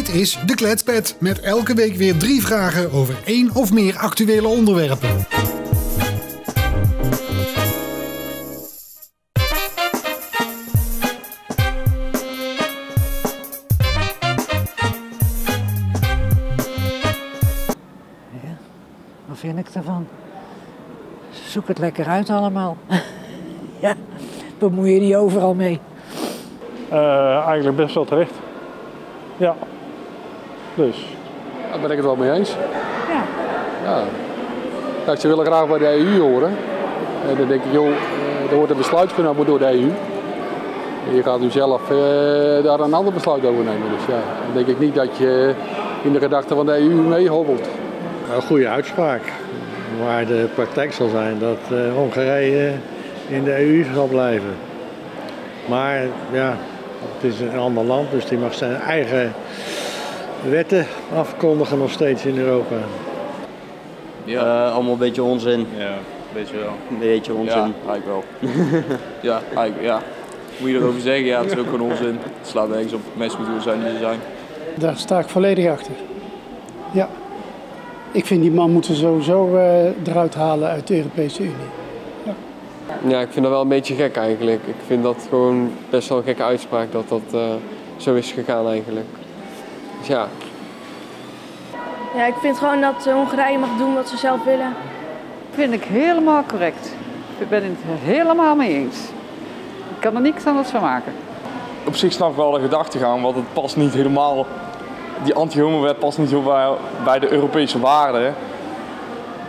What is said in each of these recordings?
Dit is de Kletspet met elke week weer drie vragen over één of meer actuele onderwerpen. Wat vind ik ervan? Zoek het lekker uit allemaal. ja, bemoei je niet overal mee. Eh, eigenlijk best wel terecht. Ja. Dus. Daar ben ik het wel mee eens. Ja. Ja. Kijk, ze willen graag bij de EU horen. En dan denk ik, joh, eh, er wordt een besluit genomen door de EU. En je gaat nu zelf eh, daar een ander besluit over nemen. Dus ja, dan denk ik niet dat je in de gedachten van de EU meehobbelt. Een goede uitspraak. Maar de praktijk zal zijn dat eh, Hongarije in de EU zal blijven. Maar ja, het is een ander land, dus die mag zijn eigen wetten afkondigen nog steeds in Europa. Ja. allemaal een beetje onzin. Ja, weet je wel. Een beetje onzin. Ja, eigenlijk wel. ja, eigenlijk, ja. Moet je erover zeggen? Ja, het is ook gewoon onzin. Het slaat nergens op. Mensen moeten zijn die ze zijn. Daar sta ik volledig achter. Ja. Ik vind die man moeten sowieso eh, eruit halen uit de Europese Unie. Ja, ik vind dat wel een beetje gek eigenlijk. Ik vind dat gewoon best wel een gekke uitspraak dat dat eh, zo is gegaan eigenlijk. Dus ja, Ja, ik vind gewoon dat eh, Hongarije mag doen wat ze zelf willen. Vind ik helemaal correct. Ik ben het er helemaal mee eens. Ik kan er niks anders van maken. Op zich snap ik wel de gedachtegang, want het past niet helemaal. Die anti-homo-wet past niet heel bij, bij de Europese waarden.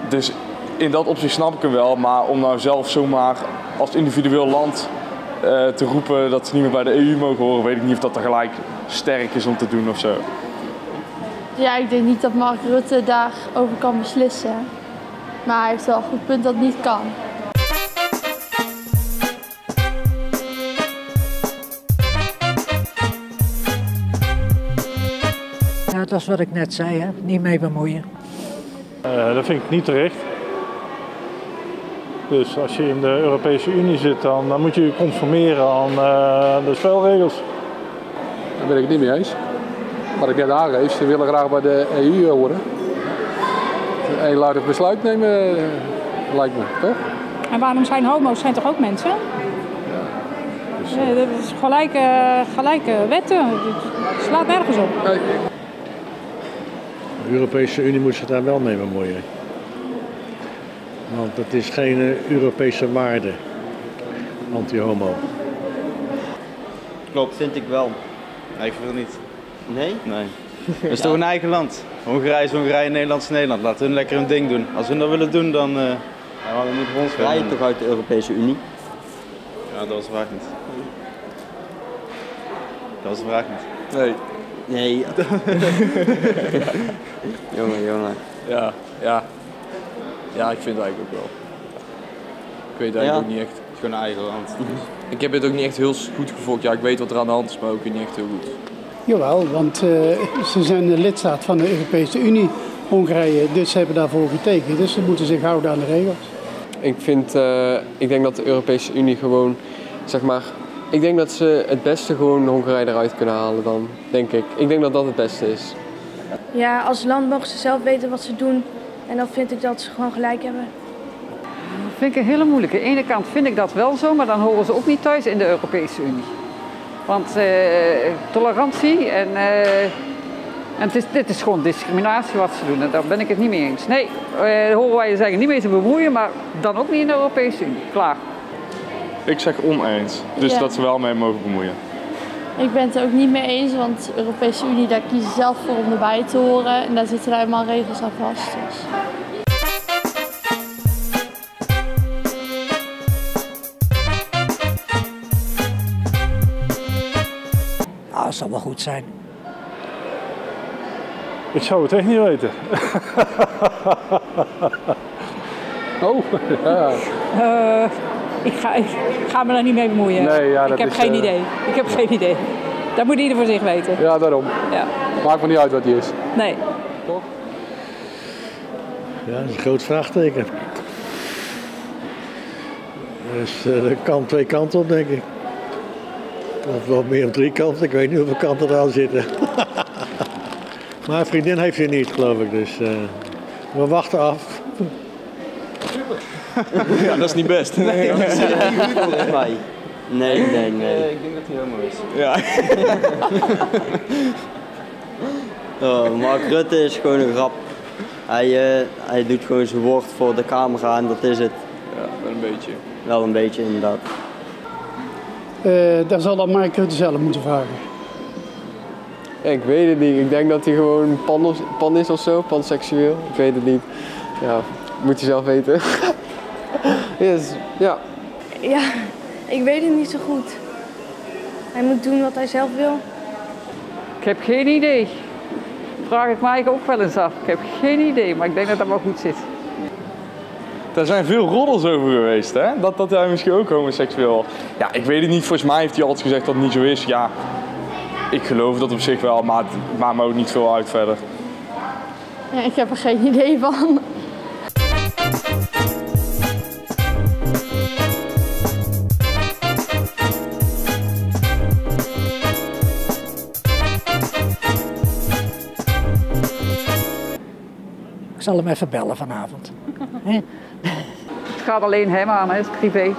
Dus in dat opzicht snap ik hem wel. Maar om nou zelf zomaar als individueel land eh, te roepen dat ze niet meer bij de EU mogen horen, weet ik niet of dat tegelijk sterk is om te doen of zo. Ja, ik denk niet dat Mark Rutte daarover kan beslissen. Maar hij heeft wel een goed punt dat het niet kan. Ja, dat is wat ik net zei, hè. niet mee bemoeien. Eh, dat vind ik niet terecht. Dus als je in de Europese Unie zit, dan, dan moet je je conformeren aan eh, de spelregels. Daar ben ik het niet mee eens. Wat ik net aangeef, ze willen graag bij de EU horen. En laat het besluit nemen, eh, lijkt me, toch? En waarom zijn homo's zijn toch ook mensen? Dus, Nee, dat is gelijke, gelijke wetten. Het slaat nergens op. De Europese Unie moet zich daar wel mee bemoeien. Want het is geen eh, Europese waarde, anti-homo. Klopt. Vind ik wel. Nee, ik het niet. Nee? Nee. Het is toch een eigen land? Hongarije is Hongarije, Nederland is Nederland. Laten hun lekker hun ding doen. Als hun dat willen doen, dan, uh, ja, dan moeten we ons Hongarije toch uit de Europese Unie? Ja, dat is de vraag niet. Dat is de vraag niet. Nee. Nee. jongen, jongen. Ja, ja. Ja, ik vind het eigenlijk ook wel. Ik weet het eigenlijk Ja. ook niet echt. Het is gewoon een eigen land. Ik heb het ook niet echt heel goed gevolgd. Ja, ik weet wat er aan de hand is, maar ook niet echt heel goed. Jawel, want eh, ze zijn de lidstaat van de Europese Unie, Hongarije. Dus ze hebben daarvoor getekend. Dus ze moeten zich houden aan de regels. ik vind, eh, ik denk dat de Europese Unie gewoon, zeg maar, ik denk dat ze het beste gewoon Hongarije eruit kunnen halen dan, denk ik. Ik denk dat dat het beste is. Ja, als land mogen ze zelf weten wat ze doen. En dan vind ik dat ze gewoon gelijk hebben. Dat vind ik een hele moeilijke. Aan de ene kant vind ik dat wel zo, maar dan horen ze ook niet thuis in de Europese Unie. Want eh, tolerantie en, eh, en het is, dit is gewoon discriminatie wat ze doen. En daar ben ik het niet mee eens. Nee, eh horen wij je zeggen niet mee te bemoeien, maar dan ook niet in de Europese Unie. Klaar. Ik zeg oneens. Dus Ja. dat ze wel mee mogen bemoeien. Ik ben het er ook niet mee eens, want de Europese Unie, daar kiezen ze zelf voor om erbij te horen. En daar zitten helemaal regels aan vast. Dus. Ah, dat zal wel goed zijn. Ik zou het echt niet weten. Oh, ja. Eh, ik, ga, ik ga me daar niet mee bemoeien. Nee, ja, dat ik heb is, geen eh, idee. Ik heb geen idee. Dat moet ieder voor zich weten. ja, daarom. Ja. Maakt me niet uit wat die is. Nee. Ja, dat is een groot vraagteken. Dus eh, dat kan twee kanten op, denk ik. Of wel meer op drie kanten. Ik weet niet hoeveel kanten er aan zitten. Maar een vriendin heeft hij niet, geloof ik. Dus eh, we wachten af. Ja, dat is niet best. Nee, dat is niet goed volgens mij. Nee, nee, nee. ik denk dat hij homo is. Ja. Oh, Mark Rutte is gewoon een grap. Hij, eh, hij doet gewoon zijn woord voor de camera en dat is het. Ja, wel een beetje. Wel een beetje inderdaad. Eh, daar zal dan Mark Rutte zelf moeten vragen. Ik weet het niet. Ik denk dat hij gewoon pan, pan is of zo, panseksueel. Ik weet het niet. Ja, moet je zelf weten. yes, ja. Ja, ik weet het niet zo goed. Hij moet doen wat hij zelf wil. Ik heb geen idee. Vraag ik mij ook wel eens af. Ik heb geen idee, maar ik denk dat dat wel goed zit. Daar zijn veel roddels over geweest, hè? Dat, dat hij misschien ook homoseksueel Ja, ik weet het niet. Volgens mij heeft hij altijd gezegd dat het niet zo is. Ja, ik geloof dat op zich wel, maar het maakt me ook niet veel uit verder. Ja, ik heb er geen idee van. Ik zal hem even bellen vanavond. Het gaat alleen hem aan, hè, het is privé.